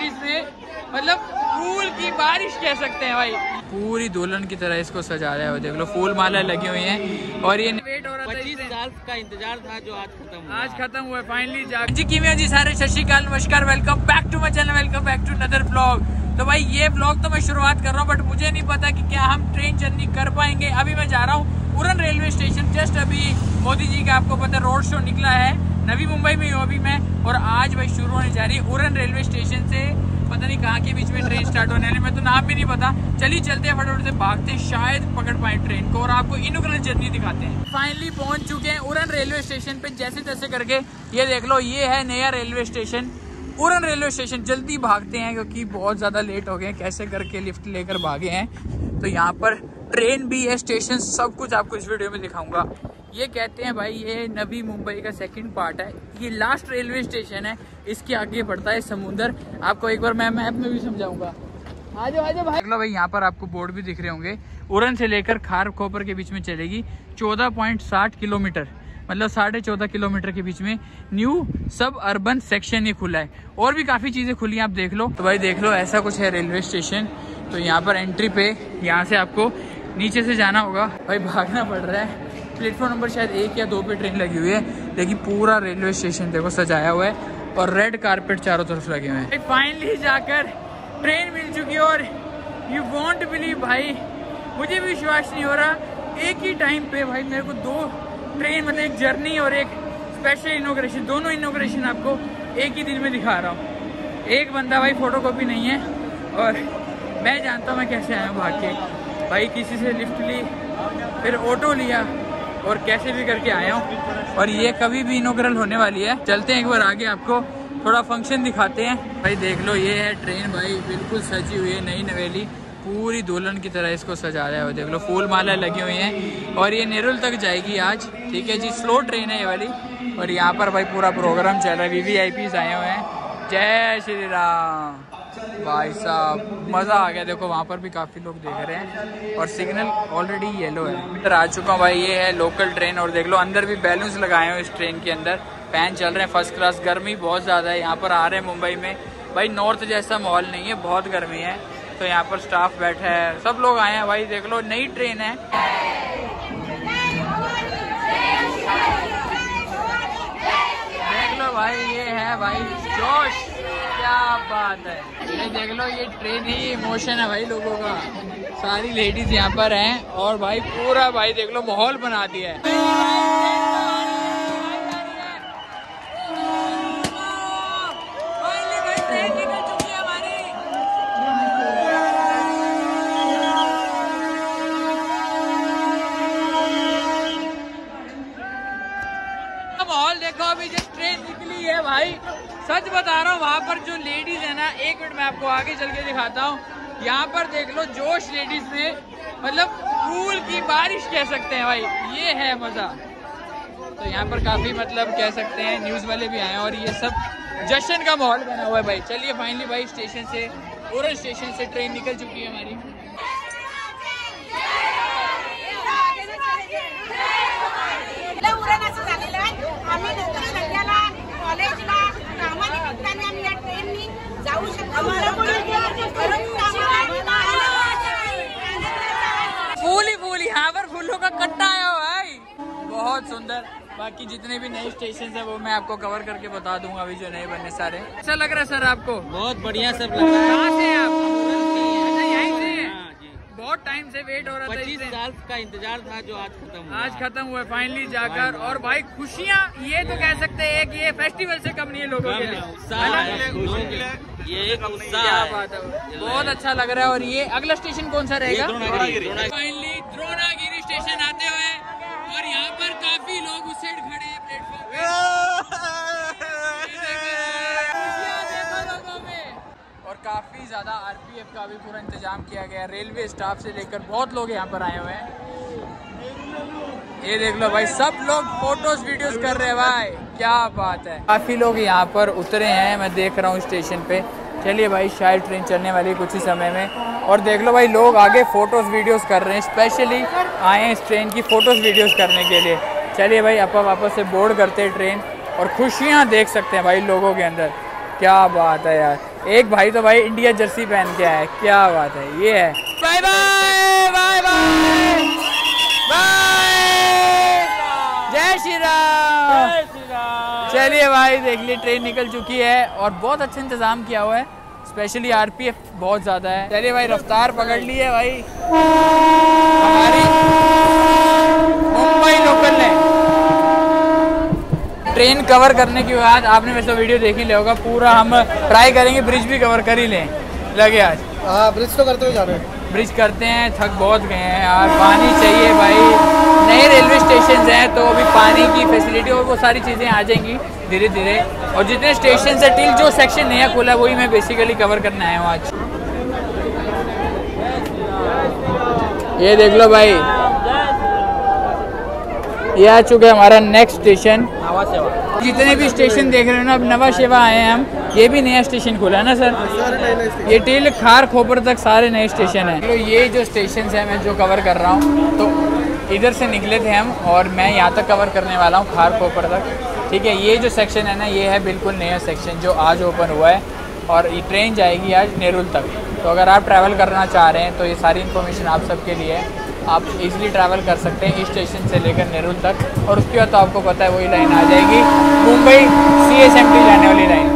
Ladies ने मतलब फूल की बारिश कह सकते हैं भाई। पूरी दुल्हन की तरह इसको सजाया हुआ देख लो फूल माला लगी हुई हैं और ये वेट हो रहा था पच्चीस साल का इंतज़ार था जो आज खत्म हुआ। आज खत्म हुआ फाइनली जा जी किमिया जी सारे सत श्रीकाल नमस्कार welcome back to my channel welcome back to another blog तो भाई ये ब्लॉग तो मैं शुरुआत कर रहा हूँ बट मुझे नहीं पता कि क्या हम ट्रेन जर्नी कर पाएँगे। अभी मैं जा रहा हूँ उरन रेलवे स्टेशन जस्ट अभी मोदी जी का आपको पता रोड शो निकला है। नवी मुंबई में हूँ अभी मैं, और आज भाई शुरू होने जा रही है उरन रेलवे स्टेशन से। पता नहीं कहाँ के बीच में ट्रेन स्टार्ट होने वाली मैं तो नाम भी नहीं पता। चलिए चलते हैं फटाफट से, भागते हैं, शायद पकड़ पाए ट्रेन को, और आपको इनोग्रल जर्नी दिखाते हैं। फाइनली पहुँच चुके हैं उरन रेलवे स्टेशन पे, जैसे तैसे करके। ये देख लो, ये है नया railway station. Uran railway station, जल्दी भागते हैं, क्योंकि बहुत ज़्यादा लेट हो गए कैसे करके लिफ्ट लेकर भागे हैं। तो यहाँ पर ट्रेन भी है स्टेशन सब कुछ आपको इस वीडियो में दिखाऊँगा। ये कहते हैं भाई, ये नवी मुंबई का सेकंड पार्ट है। ये लास्ट रेलवे स्टेशन है। इसके आगे बढ़ता है समुंदर। आपको एक बार मैं मैप में भी समझाऊँगा। आ जाओ आ जाओ भाई भाई, यहाँ पर आपको बोर्ड भी दिख रहे होंगे। उरन से लेकर खार खोपर के बीच में चलेगी। चौदह पॉइंट साठ किलोमीटर। मतलब साढ़े चौदह किलोमीटर के बीच में न्यू सब अर्बन सेक्शन ही खुला है। और भी काफ़ी चीज़ें खुली हैं, आप देख लो। तो भाई, देख लो, ऐसा कुछ है रेलवे स्टेशन तो यहाँ पर एंट्री पे, यहाँ से आपको नीचे से जाना होगा। भाई, भागना पड़ रहा है। प्लेटफॉर्म नंबर शायद एक या दो पे ट्रेन लगी हुई है। लेकिन पूरा रेलवे स्टेशन देखो सजाया हुआ है और रेड कारपेट चारों तरफ़ लगे हुए हैं। फाइनली जाकर ट्रेन मिल चुकी है और यू वॉन्ट बिलीव भाई, मुझे भी विश्वास नहीं हो रहा। एक ही टाइम पे भाई मेरे को दो ट्रेन मतलब एक जर्नी और एक स्पेशल इनोग्रेशन दोनों इनोग्रेशन आपको एक ही दिन में दिखा रहा हूँ। एक बंदा भाई फ़ोटो कॉपी नहीं है और मैं जानता हूँ मैं कैसे आया हूँ भाग के। भाई किसी से लिफ्ट ली, फिर ऑटो लिया और कैसे भी करके आया हूँ। और ये कभी भी इनोग्रल होने वाली है। चलते हैं एक बार आगे आपको। थोड़ा फ़ंक्शन दिखाते हैं। भाई देख लो, ये है ट्रेन भाई। बिल्कुल सजी हुई है नई नवेली। पूरी दुल्हन की तरह इसको सजाया हुआ देख लो, फूल माला लगी हुई हैं। और ये नेरुल तक जाएगी आज। ठीक है जी स्लो ट्रेन है ये वाली। और यहाँ पर भाई पूरा प्रोग्राम चल रहा है। वी वी आए हुए हैं। जय श्री राम। भाई साहब, मज़ा आ गया। देखो, वहाँ पर भी काफ़ी लोग देख रहे हैं और सिग्नल ऑलरेडी येलो है। इधर आ चुका हूँ भाई, ये है लोकल ट्रेन और देख लो, अंदर भी बैलून्स लगाए हुए इस ट्रेन के अंदर। फ़ैन चल रहे हैं फ़र्स्ट क्लास गर्मी बहुत ज़्यादा है। यहाँ पर आ रहे हैं मुंबई में। भाई नॉर्थ जैसा माहौल नहीं है, बहुत गर्मी है। तो यहाँ पर स्टाफ बैठा है, सब लोग आए हैं। भाई, देख लो, नई ट्रेन है। देख लो भाई, ये है भाई। जोश। क्या बात है। ये देख लो, ये ट्रेन ही इमोशन है भाई लोगों का। सारी लेडीज़ यहाँ पर हैं और भाई पूरा भाई देख लो, माहौल बना दिया है। सच बता रहा हूँ वहाँ पर जो लेडीज़ है ना एक मिनट मैं आपको आगे चल के दिखाता हूँ यहाँ पर देख लो जोश लेडीज़ में मतलब फूल की बारिश कह सकते हैं भाई ये है मज़ा तो यहाँ पर काफ़ी मतलब कह सकते हैं न्यूज़ वाले भी आए और ये सब जश्न का माहौल बना हुआ है भाई चलिए फाइनली भाई स्टेशन से ओरल स्टेशन से ट्रेन निकल चुकी है हमारी ही फूल यहाँ पर फूलों का कट्टा आया भाई। बहुत सुंदर। बाकी जितने भी नए स्टेशन है वो मैं आपको कवर करके बता दूँगा अभी जो नए बनने सारे। अच्छा लग रहा है सर आपको? बहुत बढ़िया सर लग रहा है। कहाँ से आप? बहुत टाइम से वेट हो रहा था पच्चीस साल का इंतज़ार था जो आज खत्म हुआ। आज खत्म हुआ फाइनली जाकर। और भाई खुशियाँ ये तो कह सकते हैं कि ये फेस्टिवल से कम नहीं है लोगों के लिए। ये एक उत्साह बात है। बहुत अच्छा लग रहा है। और ये अगला स्टेशन कौन सा रहेगा? फाइनली ज़्यादा आरपीएफ का भी पूरा इंतज़ाम किया गया रेलवे स्टाफ से लेकर बहुत लोग यहाँ पर आए हुए हैं। ये देख लो भाई, सब लोग फ़ोटोज़ वीडियोस कर रहे हैं भाई। क्या बात है। काफ़ी लोग यहाँ पर उतरे हैं, मैं देख रहा हूँ स्टेशन पे। चलिए भाई, शायद ट्रेन चलने वाली कुछ ही समय में। और देख लो भाई, लोग आगे फ़ोटोज़ वीडियोस कर रहे हैं स्पेशली आए हैं इस ट्रेन की फ़ोटोज़ वीडियोस करने के लिए। चलिए भाई अपा वापस से बोर्ड करते हैं ट्रेन और खुशियाँ देख सकते हैं भाई लोगों के अंदर। क्या बात है यार। एक भाई तो भाई इंडिया जर्सी पहन के आया है क्या बात है ये है। Bye bye bye bye bye. जय श्री राम। चलिए भाई देख लिए ट्रेन निकल चुकी है और बहुत अच्छा इंतज़ाम किया हुआ है। स्पेशली आरपीएफ बहुत ज़्यादा है। चलिए भाई रफ्तार पकड़ ली है भाई। हमारी मुंबई ने ट्रेन कवर करने के बाद आपने वैसे वीडियो देख ही लिया होगा। पूरा हम ट्राई करेंगे ब्रिज भी कवर कर ही लें। लगे आज। हाँ ब्रिज तो करते हुए जा रहे हैं। ब्रिज करते हैं थक बहुत गए हैं यार। पानी चाहिए भाई। नए रेलवे स्टेशन हैं तो अभी पानी की फैसिलिटी और वो सारी चीज़ें आ जाएँगी धीरे धीरे और जितने स्टेशन है टिल जो सेक्शन नया खुला वही मैं बेसिकली कवर करने आया हूँ आज। ये देख लो भाई। ये आ चुका है हमारा नेक्स्ट स्टेशन जितने भी स्टेशन देख रहे हो ना अब नवा सेवा आए हैं हम ये भी नया स्टेशन खुला है ना सर? ये टील खार खोपर तक सारे नए स्टेशन हैं। तो ये जो स्टेशन है मैं जो कवर कर रहा हूँ तो इधर से निकले थे हम और मैं यहाँ तक कवर करने वाला हूँ खार खोपर तक। ठीक है ये जो सेक्शन है ना ये है बिल्कुल नया सेक्शन जो आज ओपन हुआ है और ये ट्रेन जाएगी आज नेरुल तक। तो अगर आप ट्रैवल करना चाह रहे हैं तो ये सारी इन्फॉर्मेशन आप सबके लिए है। आप इजीली ट्रैवल कर सकते हैं, इस स्टेशन से लेकर नेरुल तक। और उसके बाद तो आपको पता है, वही लाइन आ जाएगी। Mumbai C S M T जाने वाली लाइन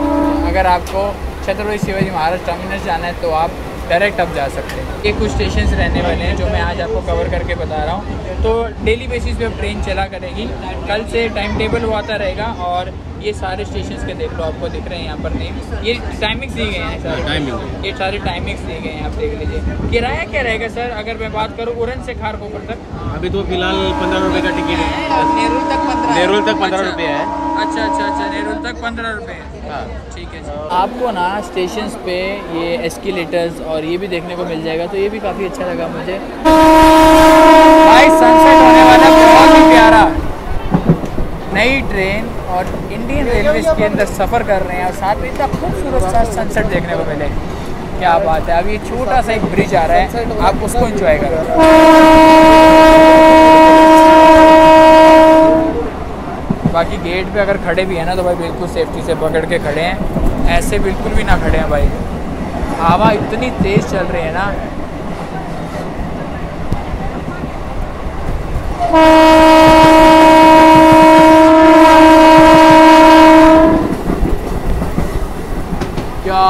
अगर आपको छत्रपति शिवाजी महाराज टर्मिनस जाना है तो आप डायरेक्ट अब जा सकते हैं। ये कुछ स्टेशन रहने वाले हैं, जो मैं आज आपको कवर करके बता रहा हूँ। तो डेली बेसिस पे ट्रेन चला करेगी। कल से टाइम टेबल वो आता रहेगा, और ये सारे स्टेशन के देख लो आपको दिख रहे हैं यहाँ पर नेम ये टाइमिंग्स दिए गए हैं सर। टाइमिंग ये सारे टाइमिंग्स दिए गए हैं आप देख लीजिए। किराया क्या रहेगा सर अगर मैं बात करूँ उड़न से खारकोपर तक? अभी तो फ़िलहाल पंद्रह रुपए का टिकट है। नेरुल तक पंद्रह। नेरुल तक पंद्रह अच्छा। रुपए है। अच्छा अच्छा अच्छा नेरुल तक पंद्रह रुपए ठीक है आपको ना स्टेशन पे ये एस्केलेटर्स और ये भी देखने को मिल जाएगा तो ये भी काफ़ी अच्छा लगा मुझे। भाई सनसेट होने वाला बहुत ही प्यारा। नई ट्रेन और इंडियन रेलवे के अंदर सफ़र कर रहे हैं और साथ में इतना खूबसूरत सा सनसेट देखने को मिले। क्या बात है अभी छोटा सा एक ब्रिज आ रहा है, आप उसको एंजॉय करो। बाकी गेट पे अगर खड़े भी हैं ना तो भाई बिल्कुल सेफ्टी से पकड़ के खड़े हैं। ऐसे बिल्कुल भी ना खड़े हैं भाई। हवा इतनी तेज़ चल रही है ना।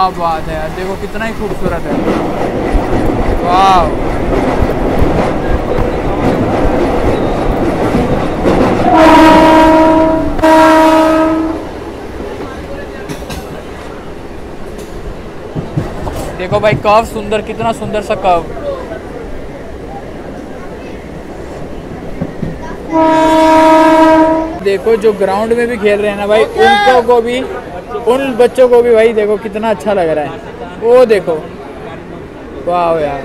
क्या बात है यार देखो कितना ही खूबसूरत है। वाह देखो भाई कर्व सुंदर कितना सुंदर सा कर्व देखो जो ग्राउंड में भी खेल रहे हैं ना भाई उनको को भी उन बच्चों को भी भाई देखो कितना अच्छा लग रहा है। वो देखो। वाह यार।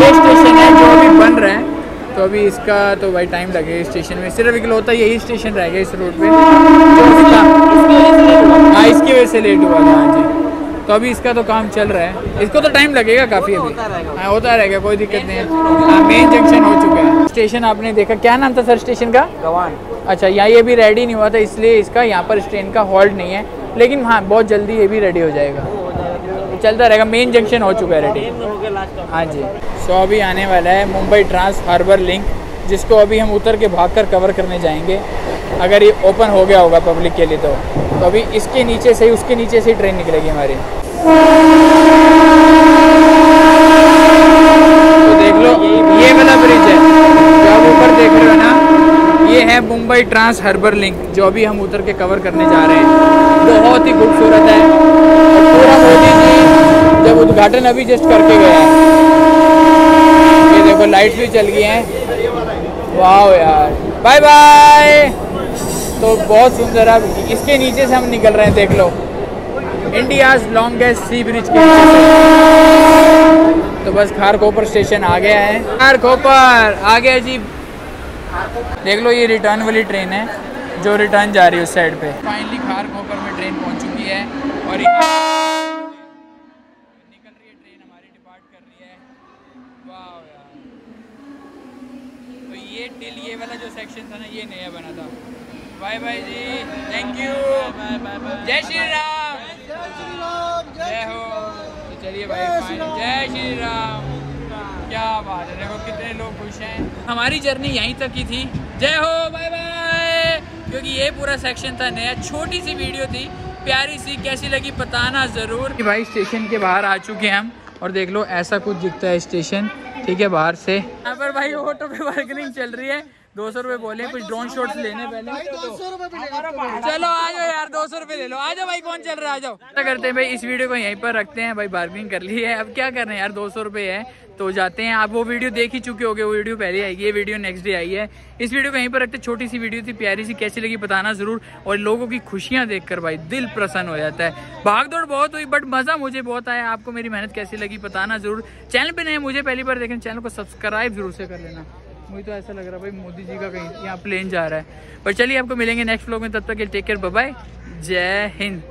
ये स्टेशन है, जो अभी बन रहा है। तो अभी इसका तो भाई टाइम लगेगा स्टेशन में। सिर्फ़ इकलौता यही स्टेशन रहेगा इस रोड पे। हाँ इसकी वजह से लेट हुआ था हाँ जी। तो अभी इसका तो काम चल रहा है। इसको तो टाइम लगेगा काफ़ी अभी। हाँ होता रहेगा, कोई दिक्कत नहीं है। हाँ मेन जंक्शन हो चुका है। स्टेशन आपने देखा, क्या नाम था सर स्टेशन का? गवान। अच्छा यहाँ ये भी रेडी नहीं हुआ था इसलिए इसका यहाँ पर इस ट्रेन का हॉल्ट नहीं है। लेकिन हाँ बहुत जल्दी ये भी रेडी हो जाएगा। चलता रहेगा मेन जंक्शन हो चुका है रेडी हाँ जी। सो अभी आने वाला है मुंबई ट्रांस हार्बर लिंक जिसको अभी हम उतर के भाग कर कवर करने जाएँगे। अगर ये ओपन हो गया होगा पब्लिक के लिए तो। तो अभी इसके नीचे से ही उसके नीचे से ही ट्रेन निकलेगी हमारी तो देख लो ये वाला ब्रिज है जो आप ऊपर देख रहे हो ना है मुंबई ट्रांस हार्बर लिंक, जो अभी हम उतर के कवर करने जा रहे हैं। बहुत ही खूबसूरत है। पूरा मोदी जी जब उद्घाटन अभी जस्ट करके गए हैं। ये देखो लाइट्स भी चल गई हैं। वाह यार। बाय बाय तो बहुत सुंदर अब इसके नीचे से हम निकल रहे हैं, देख लो। इंडियाज लॉन्गेस्ट सी ब्रिज के तो बस खारकोपर स्टेशन आ गया है। खारकोपर, आ गया जी। देख लो ये रिटर्न वाली ट्रेन है जो रिटर्न जा रही है उस साइड पे। फाइनली खारकोपर में ट्रेन पहुँच चुकी है और ये निकल रही है ट्रेन हमारी डिपार्ट कर रही है। वाह यार। तो ये टिल ये वाला जो सेक्शन था ना ये नया बना था। Bye bye ji. Thank you जय श्री राम। जय हो। तो चलिए भाई जय श्री राम। क्या बात है, देखो कितने लोग खुश हैं। हमारी जर्नी यहीं तक ही थी। जय हो, बाय बाय। क्योंकि ये पूरा सेक्शन था नया, छोटी सी वीडियो थी, प्यारी सी, कैसी लगी बताना ज़रूर। भाई स्टेशन के बाहर आ चुके हैं हम, और देख लो ऐसा कुछ दिखता है स्टेशन ठीक है, बाहर से। यहाँ पर भाई ऑटो पे बार्गनिंग चल रही है। दो सौ रुपए बोले कुछ ड्रोन शॉट्स लेने पहले। चलो आ जाओ यार दो सौ रुपए ले लो। आ जाओ भाई कौन चल रहा है? आ जाओ। क्या करते हैं भाई इस वीडियो को यहीं पर रखते हैं। भाई बार्गेनिंग कर ली है। अब क्या कर रहे हैं यार दो सौ रुपए है तो जाते हैं। आप वो वीडियो देख ही चुके होगे वो वीडियो पहले आएगी ये वीडियो नेक्स्ट डे आई है इस वीडियो को यहीं पर रखते छोटी सी वीडियो थी प्यारी सी कैसी लगी बताना ज़रूर। और लोगों की खुशियाँ देखकर भाई दिल प्रसन्न हो जाता है। भाग दौड़ बहुत हुई बट मज़ा मुझे बहुत आया। आपको मेरी मेहनत कैसी लगी बताना ज़रूर। चैनल पे नहीं मुझे पहली बार देखें चैनल को सब्सक्राइब ज़रूर से कर लेना। मुझे तो ऐसा लग रहा है भाई, मोदी जी का कहीं यहाँ प्लेन जा रहा है। पर चलिए, आपको मिलेंगे नेक्स्ट ब्लॉग में, तब तक के टेक केयर बाय जय हिंद।